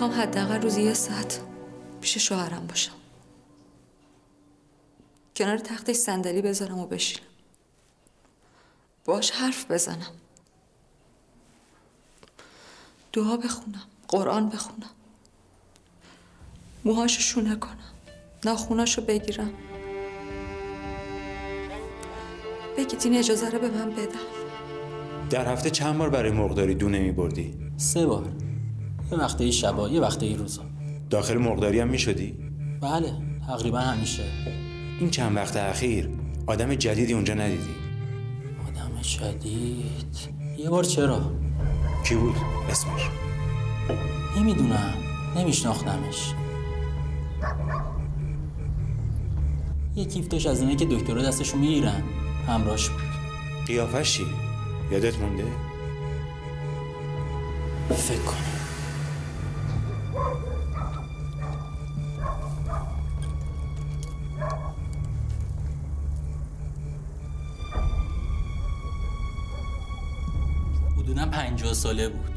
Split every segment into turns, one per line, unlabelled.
می‌خوام حداقل روزی یه ساعت پیش شوهرم باشم. کنار تختش صندلی بذارم و بشینم. باش حرف بزنم. دعا بخونم قرآن بخونم. موهاشو شونه کنم ناخوناشو بگیرم. بگید این اجازه رو به من بدم.
در هفته چند بار برای مرغداری دونه می بردی؟
سه بار. یه وقته ای شبا یه وقته ای روزا
داخل مرغداری هم می شدی؟
بله تقریبا همیشه
این چند وقت اخیر آدم جدیدی اونجا ندیدی؟
آدم جدید یه بار چرا؟
کی بود اسمش؟
نمی‌دونم نمیشناختمش یه کیف داشت از اینه که دکترها دستشو می‌گیرن همراهش بود
قیافش چی؟ یادت مونده؟
فکر کنم حدودا پنجاه ساله بود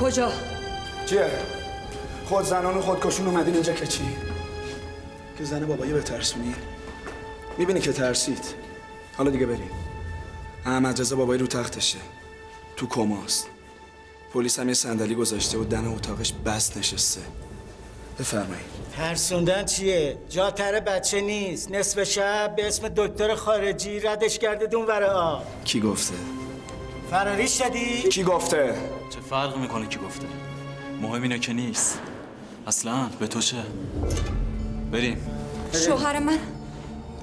کجا؟
چیه؟ خود زنان و خودکشون اومدین اینجا که چی؟ که زن بابایی بترسونی؟ می‌بینی که ترسید. حالا دیگه بریم. احمد رضا بابایی رو تختشه. تو کماست. پلیس هم یه صندلی گذاشته و دم اتاقش بست نشسته. بفرمایید.
ترسوندن چیه؟ جا تره بچه نیست. نصف شب به اسم دکتر خارجی ردش کرده دون ور آب
کی گفته؟
فراری شدی؟
کی گفته؟
چه فرق می‌کنه کی گفته؟ مهم اینه که نیست. اصلا به تو چه؟ بریم.
شوهر من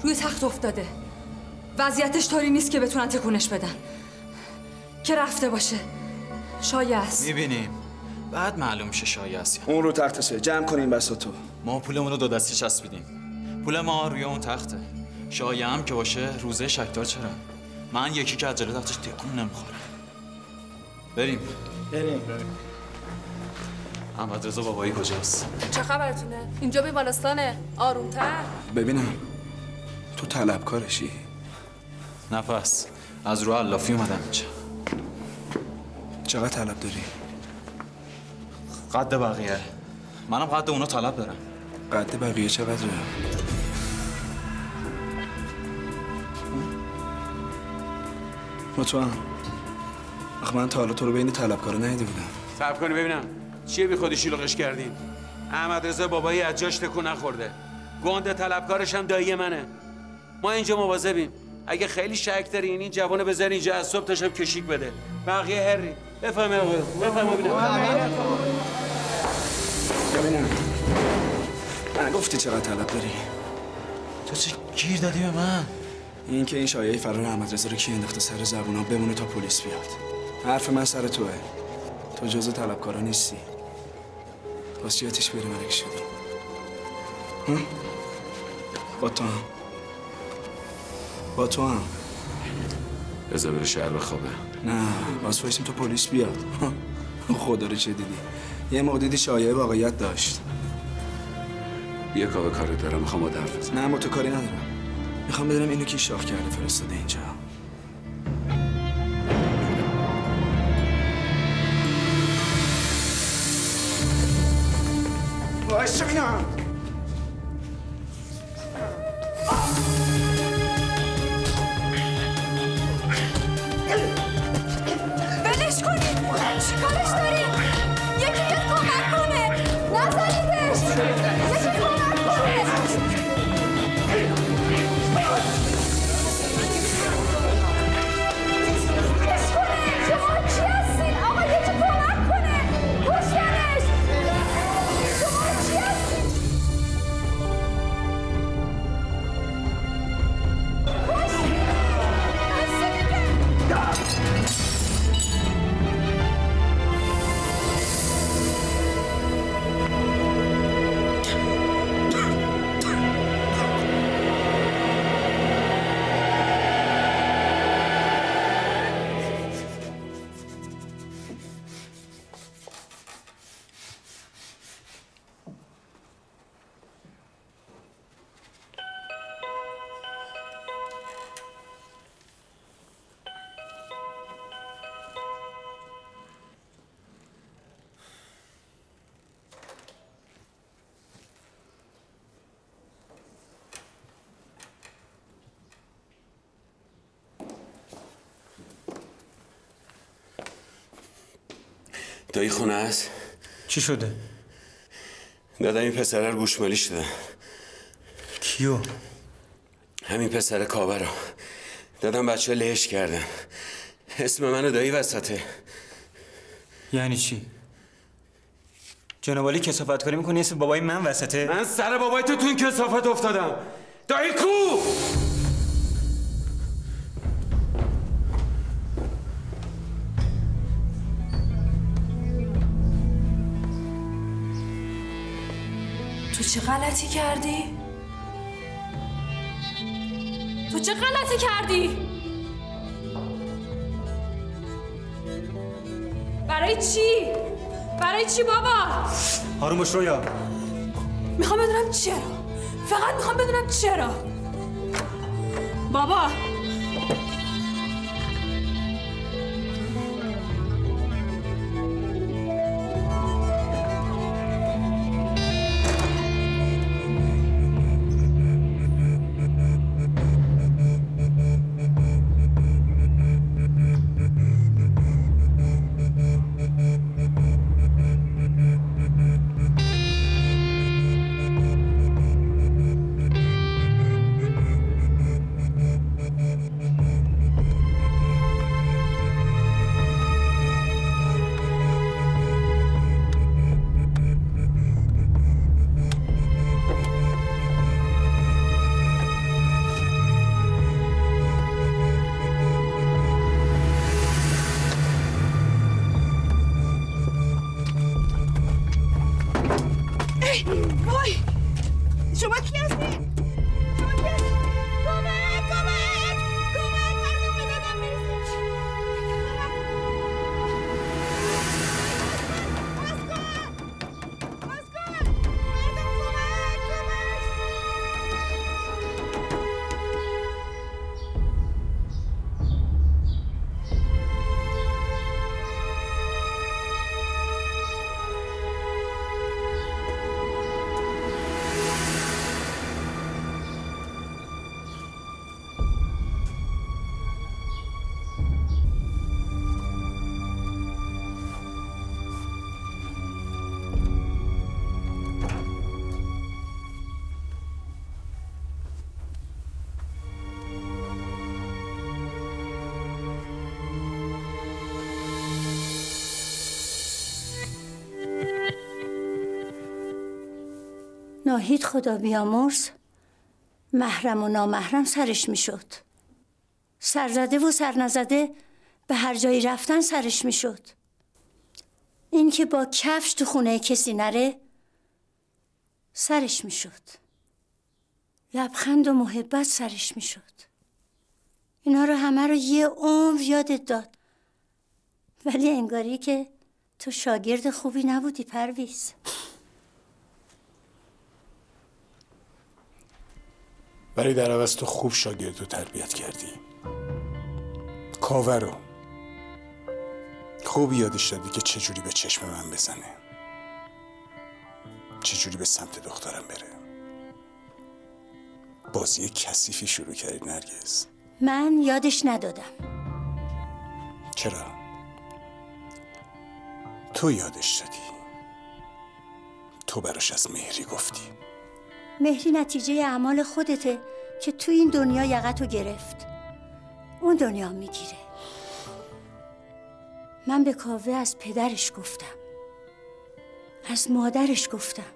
روی تخت افتاده. وضعیتش طوری نیست که بتونن تکونش بدن. که رفته باشه. شایع است
می‌بینیم. بعد معلوم میشه شایع است
اون رو تختشه جمع کنیم بساتو
ما پولمون رو دو دستی چسبیدیم پول ما روی اون تخته. شایع هم که باشه روزه شکتار چرا؟ من یکی که عجله تختش تکون نمی‌خوره بریم
بریم.
احمد رضا بابایی کجاست؟
چه خبرتونه؟ اینجا بیمارستانه آرومتر.
ببینم. تو طلبکارشی؟
نفس. از رو علافی اومدم اینجا.
چقدر طلب داری؟
قد بقیه. منم قد اونا طلب دارم.
قد بقیه چقدره؟ مطمئن؟ آخه من تا حالا تو رو بین طلبکارا ندیده بودم.
صبر کنی ببینم. چیه بی خودی شلوغش کردین احمد رضا بابایی از جاش تکون نخورده. گنده طلبکارش هم دایی منه. ما اینجا مواظبیم. اگه خیلی شک دارین این جوانو بذار اینجا از صبح تا شب کشیک بده. بقیه هری. بفهم آقا. بفهم ببینم.
من گفتی چقدر طلب داری؟
تو چه گیر دادی به من؟
این که این شایعه فرار احمد رضا رو کی انداخته سر زبونا بمونه تا پلیس بیاد. حرف من سر توه. تو جزء طلبکارا نیستی. آتیش بری ملک شدی هم؟ با تو هم. با تو هم.
بذار بره شهر بخوابه.
نه واسه وایسیم تو پلیس بیاد. خدا رو چه دیدی. یه موقع دیدی شایعه واقعیت داشت.
یه کار کاری دارم می‌خوام با حرف بزنم.
نه تو کاری ندارم. می‌خوام بدونم اینو کی شاخ کرده فرستاده اینجا. وایسا ببینم
ولش کنید یکی بیاد کمک کنه. نزنیدش
دایی خونه است
چی شده؟
دادم این پسره رو گوشمالی شده
کیو؟
همین پسر کابه رو دادم بچه لهش کردم اسم منو دایی وسطه
یعنی چی؟ جناب کسافت کاری می‌کنی اسم بابای من وسطه؟
من سر بابای تو تو این کسافت افتادم دایی کو
چه غلطی کردی؟ تو چه غلطی کردی؟ برای چی؟ برای چی بابا؟
آروم باش رویا
می‌خوام بدونم چرا فقط می‌خوام بدونم چرا بابا
ناهید خدا بیامرز محرم و نامحرم سرش می‌شد. سرزده و سرنزده به هر جایی رفتن سرش می‌شد. این که با کفش تو خونه کسی نره سرش می‌شد. لبخند و محبت سرش می‌شد. اینا رو همه رو یه عمر یادت داد. ولی انگاری که تو شاگرد خوبی نبودی پرویز.
ولی در عوض تو خوب شاگرد رو تربیت کردی. کاوه رو. خوب یادش دادی که چجوری به چشم من بزنه. چجوری به سمت دخترم بره. بازی کثیفی شروع کردی نرگز
من یادش ندادم.
چرا؟ تو یادش دادی. تو براش از مهری گفتی.
مهری نتیجه اعمال خودته که تو این دنیا یقتو گرفت. اون دنیا می‌گیره. من به کاوه از پدرش گفتم. از مادرش گفتم.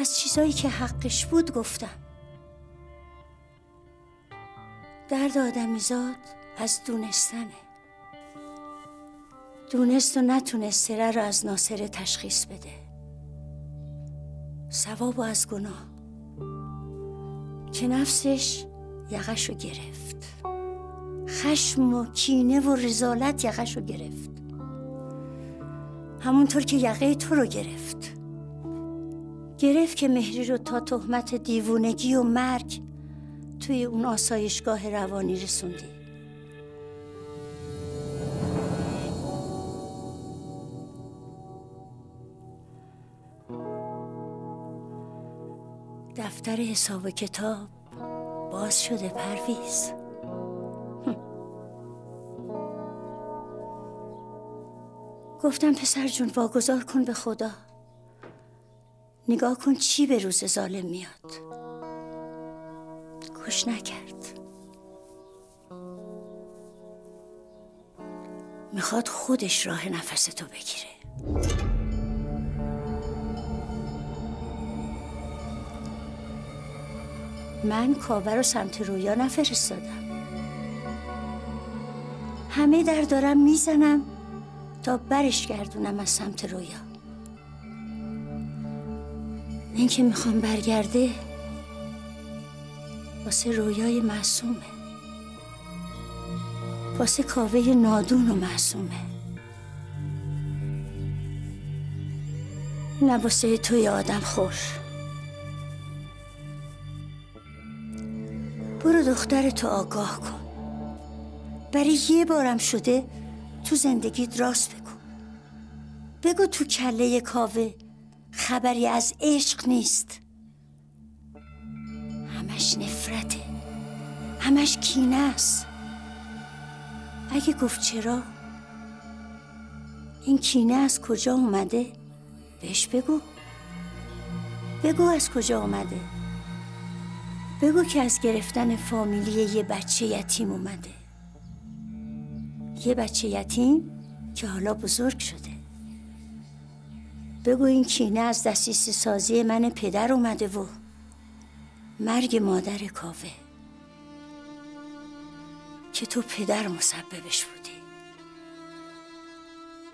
از چیزایی که حقش بود گفتم. درد آدمیزاد از دونستنه. دونست و نتونست سره رو از ناصره تشخیص بده. ثواب از گناه. که نفسش یقش رو گرفت. خشم و کینه و رزالت یقش رو گرفت. همونطور که یقه تو رو گرفت. گرفت که مهری رو تا تهمت دیوونگی و مرگ توی اون آسایشگاه روانی رسوندی. دفتر حساب و کتاب. باز شده پرویز. گفتم پسر جون واگذار کن به خدا. نگاه کن چی به روز ظالم میاد. گوش نکرد. می‌خواد خودش راه نفس تو بگیره. من کاوه رو سمت رویا نفرستادم. همه در دارم می‌زنم تا برش گردونم از سمت رویا. این که می‌خوام برگرده واسه رویای معصومه. واسه کاوه نادون و معصومه. نه واسه توی آدم خوش. دختر تو آگاه کن. برای یه بارم شده تو زندگیت راست بگو. بگو تو کله کاوه خبری از عشق نیست. همش نفرته. همش کینه است. اگه گفت چرا؟ این کینه از کجا اومده؟ بهش بگو. بگو از کجا اومده؟ بگو که از گرفتن فامیلی یه بچه یتیم اومده. یه بچه یتیم که حالا بزرگ شده. بگو این کینه از دستیس سازی من پدر اومده و مرگ مادر کاوه. که تو پدر مسببش بودی.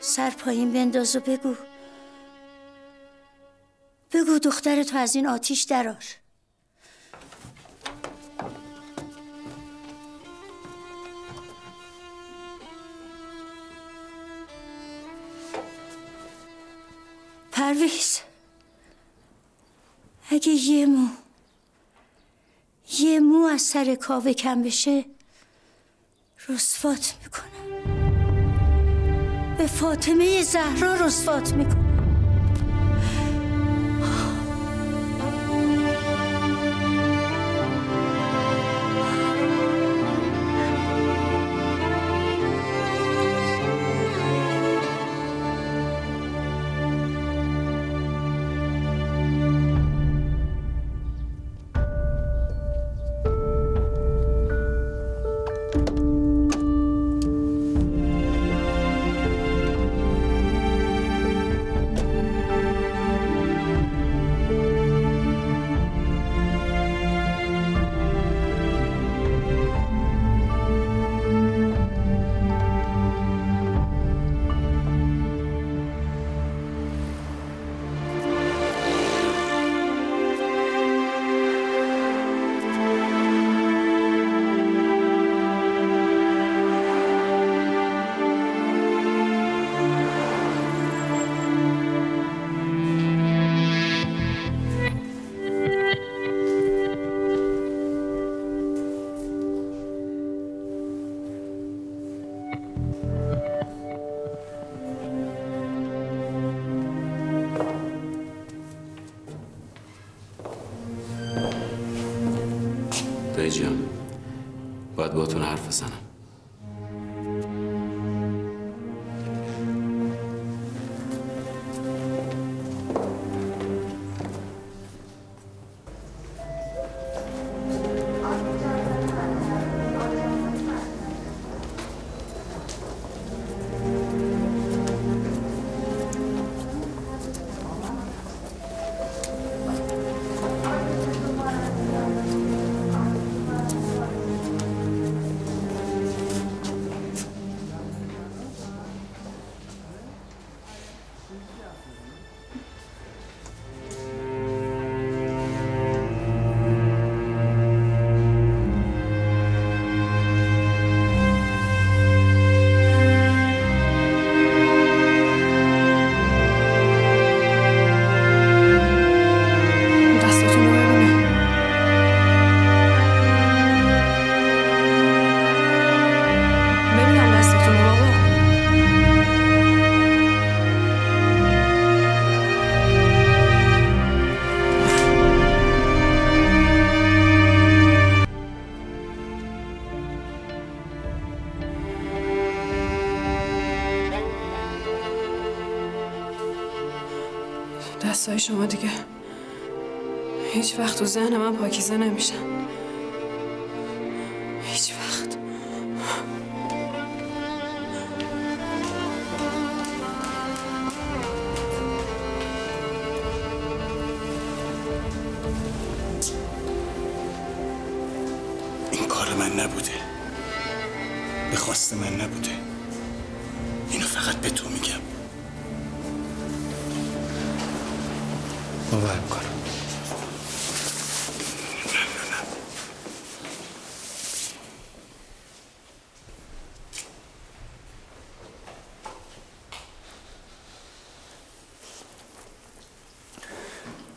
سر پایین بنداز و بگو. بگو دختر تو از این آتیش درار پرویز. اگه یه مو یه مو از سر کاوه کم بشه رسوات می‌کنم. به فاطمه زهرا رسوات می‌کنم.
دایی جان باید باتون حرف بزنم.
وقت تو ذهن من پاکیزه نمیشن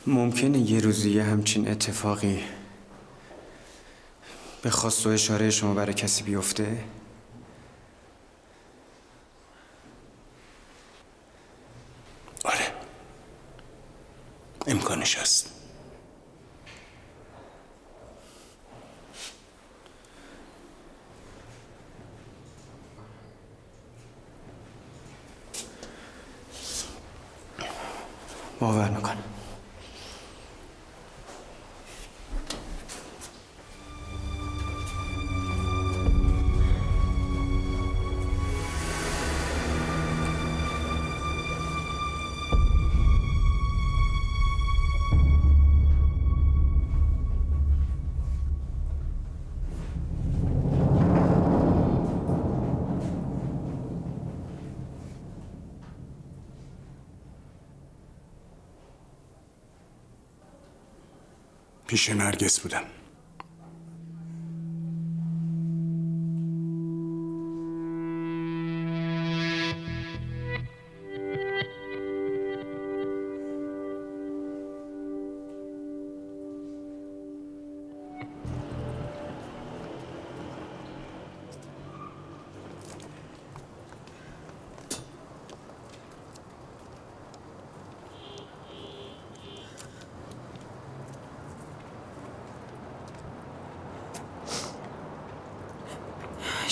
ممکنه یه روزی یه همچین اتفاقی به خواست و اشاره شما برای کسی بیفته؟
پیش نرگس بودم.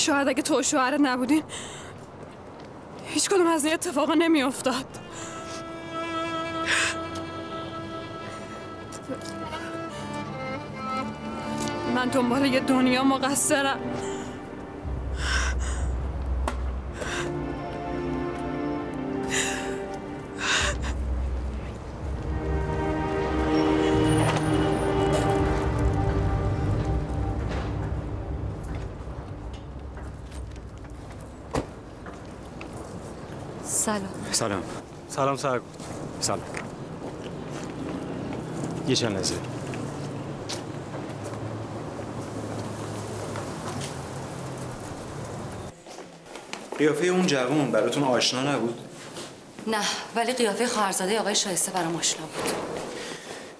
شاید اگه تو و شوهرت نبودین هیچ کدوم از این اتفاقا نمیافتاد. من دنبال یه دنیا مقصرم.
سلام.
سلام. سلام سرگو سلام. یه چند لحظه.
قیافه اون جوون براتون آشنا نبود؟
نه ولی قیافه خواهرزاده آقای شایسته برام آشنا بود.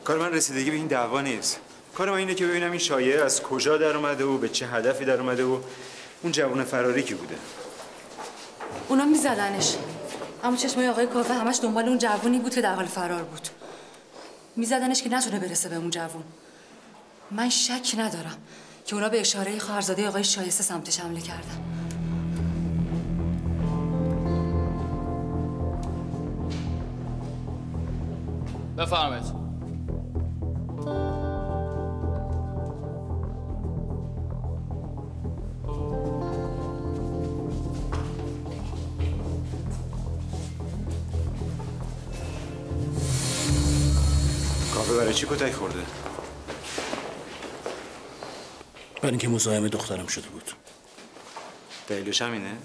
کار من رسیدگی به این دعوا نیست. کار من اینه که ببینم این شایعه از کجا در اومده و به چه هدفی در اومده و اون جوون فراری کی بوده؟
اونا میزدنش. اما چشمای آقای کافه همش دنبال اون جوونی بود که در حال فرار بود. میزدنش که نتونه برسه به اون جوون. من شک ندارم که اونا به اشاره خواهرزاده آقای شایسته سمتش حمله کردن.
بفرمایید.
کافه برای چی کتک خورده؟
برای اینکه مزاحم دخترم شده بود
دلیلش همینه؟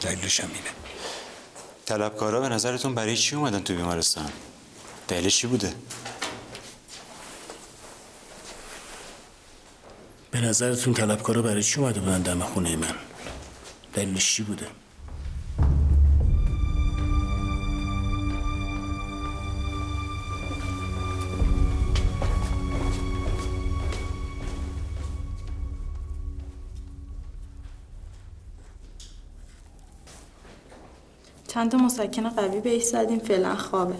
دلیلش هم اینه
طلبکارا به نظرتون برای چی اومدن تو بیمارستان؟ دلیلش چی بوده؟
به نظرتون طلبکارا برای چی اومده بودن دم خونه من دلیلش چی بوده
چند تا مسکن قوی بهش زدیم فعلا خوابه.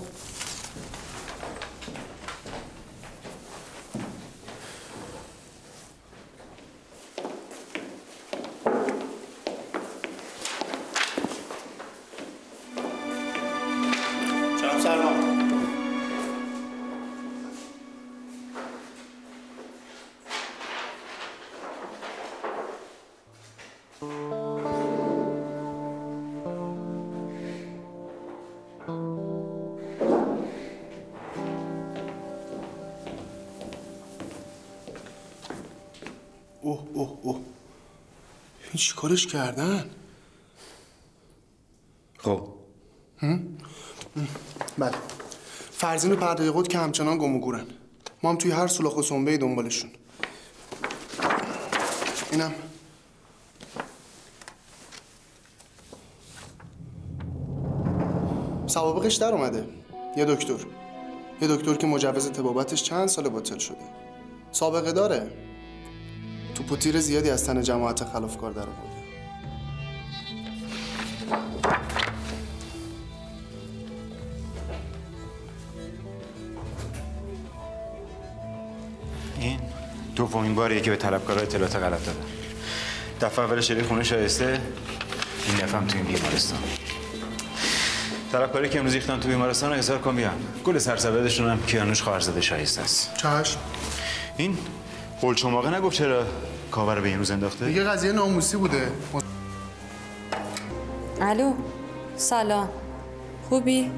چیکارش کردن؟
خب.
بله. فرزین و پرده قد که همچنان گم و گورن. ما هم توی هر سولاخ و سنبه دنبالشون. اینم. سوابقش در اومده. یه دکتر. یه دکتر که مجوز تبابتش چند سال باطل شده. سابقه داره. تو پوتیر زیادی از تن جماعت خلافکار در آورده.
این دومین باریه که به طلبکارا اطلاعات غلط دادن دفعه اول شریک خونه شایسته این دفعه هم تو این بیمارستان. طلبکاری که امروز ریختن تو بیمارستان رو اظهار کن بیان. گل سرسبدشون هم کیانوش خواهرزاده شایسته است.
چشم.
این قلچماقه نگفت چرا کاور رو به این روز انداخته؟
دیگه قضیه ناموسی بوده.
الو سلام. خوبی؟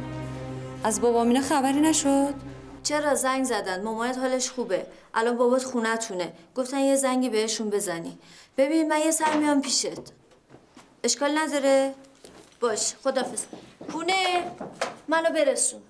از بابا مینا خبری نشد؟
چرا زنگ زدن؟ مامانت حالش خوبه. الان بابات خونتونه. گفتن یه زنگی بهشون بزنی. ببین من یه سر میام پیشت. اشکال نداره؟ باش خدافز پونه منو برسون.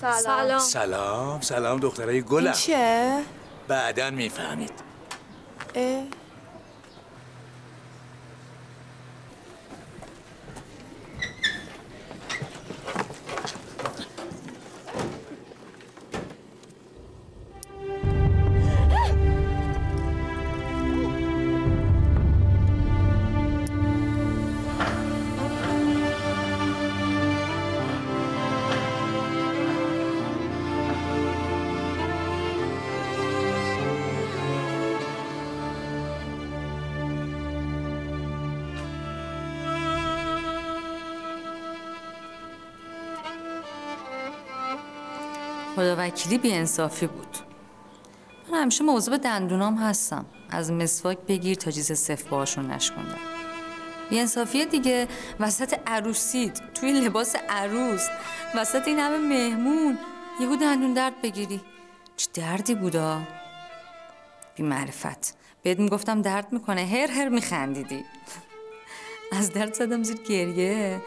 سلام.
سلام. سلام. دخترای گلم.
این چیه؟
بعدا می‌فهمید.
اه.
خدا وکیلی بی انصافی بود. من همیشه موضوع دندونام هستم. از مسواک بگیر تا چیز صفر باهاشون نشکندم. بی انصافیه دیگه وسط عروسیت. توی لباس عروس. وسط این همه مهمون. یهو دندون درد بگیری. چه دردی بودا؟ بی معرفت بهت می‌گفتم درد می‌کنه. هر هر میخندیدی. از درد زدم زیر گریه.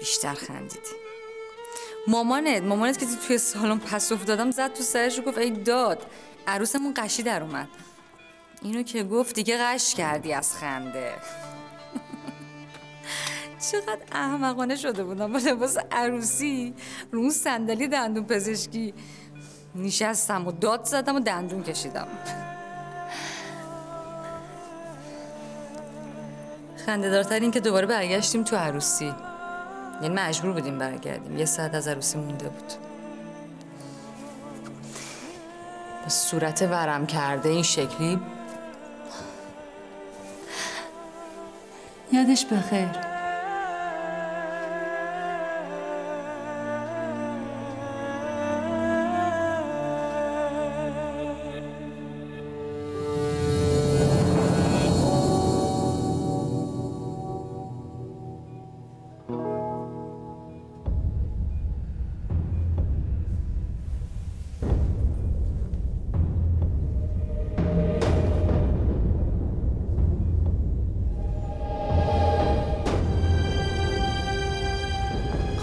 بیشتر خندیدی. مامانت مامانت که توی سالن پس افتادم زد تو سرش گفت ای داد عروسمون قشی در اومد. اینو که گفت دیگه قش کردی از خنده. چقدر احمقانه شده بودم با لباس عروسی رو اون صندلی دندون پزشکی. نشستم و داد زدم و دندون کشیدم. خنده دارتر این که دوباره برگشتیم تو عروسی. یعنی مجبور بودیم برگردیم. یه ساعت از عروسی مونده بود. با صورت ورم کرده این شکلی. یادش بخیر.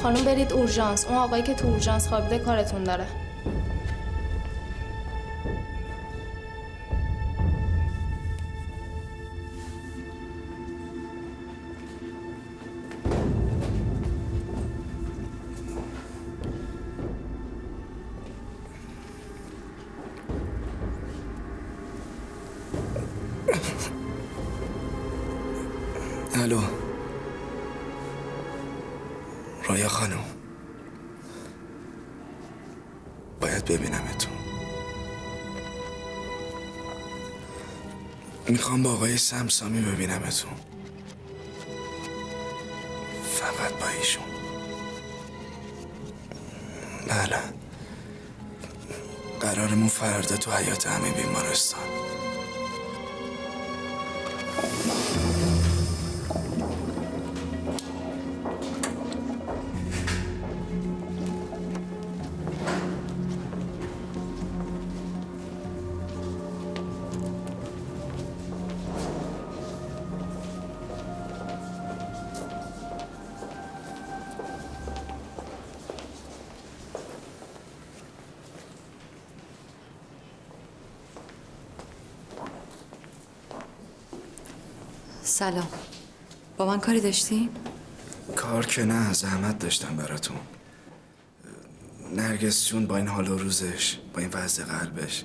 خانم برید اورژانس. اون آقایی که تو اورژانس خوابیده کارتون داره.
می‌خوام با آقای سمسامی ببینمتون. فقط با ایشون. بله. قرارمون فردا تو حیات همه بیمارستان.
سلام. با من کاری داشتی؟
کار که نه زحمت داشتم براتون. نرگس جون با این حال و روزش با این وضع قلبش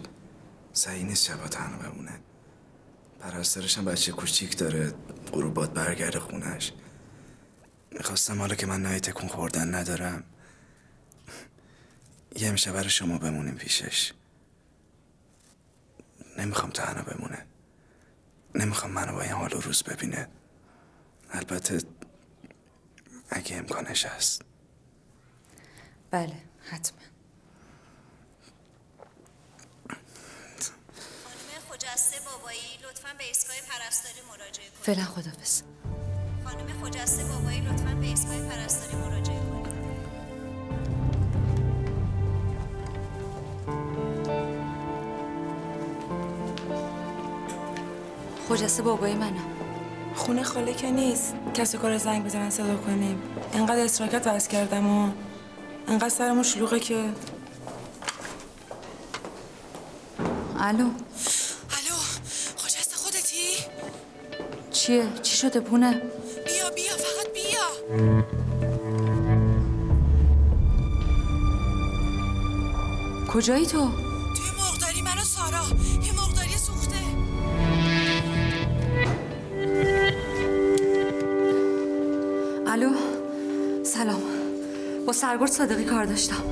سعی نیست شبا تنها بمونه. پرستارش هم بچه کوچیک داره غروبات برگرده خونش. می‌خواستم حالا که من نای تکون خوردن ندارم یه امشب برای شما بمونیم پیشش. نمی‌خوام تنها بمونه نمی‌خوام منو با این حال و روز ببینه. البته اگه امکانش هست.
بله حتما.
خجسته بابایی لطفا به ایستگاه پرستاری مراجعه کنید.
فعلا خدافز
خانم خجسته بابایی لطفا به ایستگاه پرستاری مراجعه
خجسته بابایی منم
خونه خاله که نیست کسی کار زنگ بزنن صدا کنیم انقدر اصراکت وز کردم و انقدر سرمون شلوغه که
الو
الو خجسته خودتی؟
چیه؟ چی شده پونه؟
بیا بیا فقط بیا
کجایی تو؟ سرگرد صادقی کار داشتم.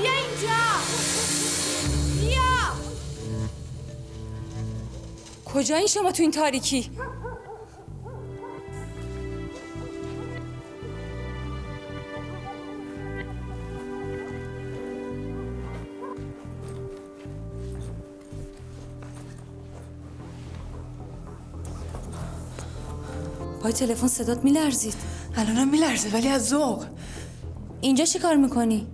بیا اینجا. بیا.
کجایی شما تو این تاریکی؟ پای تلفن صدات میلرزید.
الانم میلرزه ولی از ذوق.
اینجا چی کار می‌کنی؟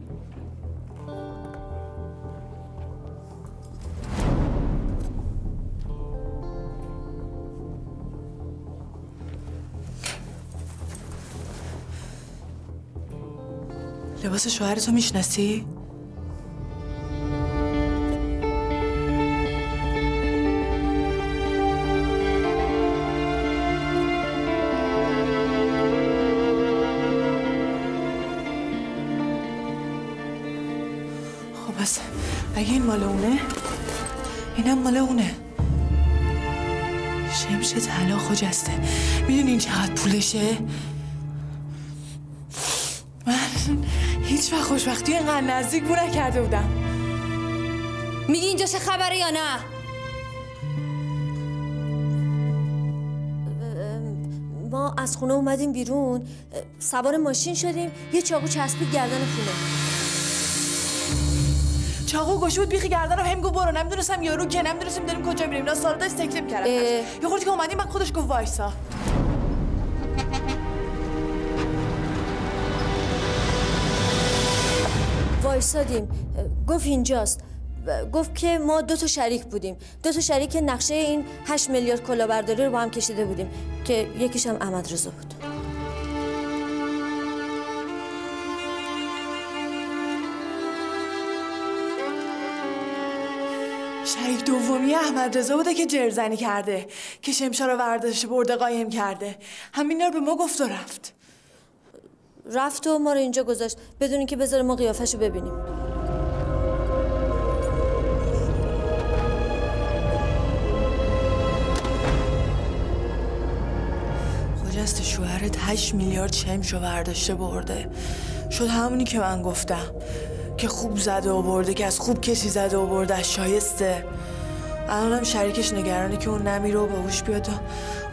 لباس شوهرتو می‌شناسی؟ خب بس اگه این مال اونه؟ اینم مال اونه. شمش طلا خجسته می‌دونی این چقدر پولشه؟ هیچ وقت خوشبختی اینقدر نزدیک بو نکرده بودم.
میگی اینجا چه خبره یا نه؟ ما از خونه اومدیم بیرون سوار ماشین شدیم یه چاقو چسبید گردن خونه.
چاقو گوشه بود بیخی گردنم هم گفت برو نمی‌دونستم یارو که نمی‌دونستیم داریم کجا میریم. اینا سارا داشت تکلیف می‌کردن یه خورده که اومدیم من خودش گفت وایسا.
وایسادیم. گفت اینجاست. گفت که ما دو تا شریک بودیم. دو تا شریک نقشه این 8 میلیارد کلاهبرداری رو با هم کشیده بودیم که یکیش هم احمد رضا بود.
شریک دومی احمد رضا بوده که جرزنی کرده که شمشا رو ورداشته برده قایم کرده. همین رو به ما گفت و رفت.
رفت و ما رو اینجا گذاشت. بدون اینکه بذاره ما قیافش رو ببینیم
خجست شوهرت؟ 8 میلیارد شمش رو برداشته برده. شد همونی که من گفتم. که خوب زده و برده که از خوب کسی زده و برده شایسته. الانم شریکش نگرانه که اون نمیره و باهوش بیاد و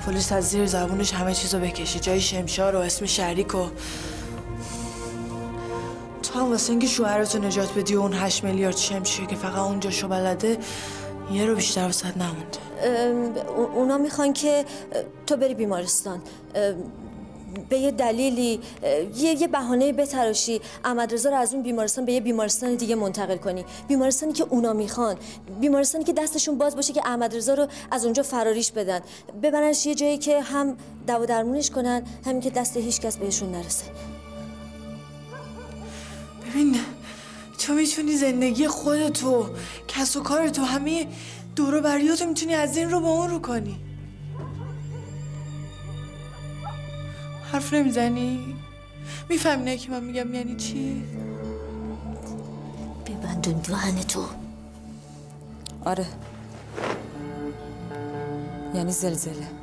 پلیس از زیر زبونش همه چیزو بکشه. جای شمشار و اسم شریک و هم واسه اینکه شوهرتو نجات بدی و اون هشت میلیارد شمشیه که فقط اونجا شو بلده یه رو بیشتر وسط نمونده.
اونا می‌خوان که تو بری بیمارستان. به یه دلیلی یه یه بهانه بتراشی. احمد رضا رو از اون بیمارستان به یه بیمارستان دیگه منتقل کنی. بیمارستانی که اونا می‌خوان. بیمارستانی که دستشون باز باشه که احمد رضا رو از اونجا فراریش بدن. ببرنش یه جایی که هم دوا درمونش کنن همین که دست هیچ کس بهشون نرسه.
ببین تو می‌تونی زندگی خودتو کس و کار تو همه دورو بریاتو می‌تونی از این رو به اون رو کنی حرف نمی‌زنی؟ می‌فهمی که من میگم یعنی چی؟
ببندون دهن تو
آره یعنی زلزله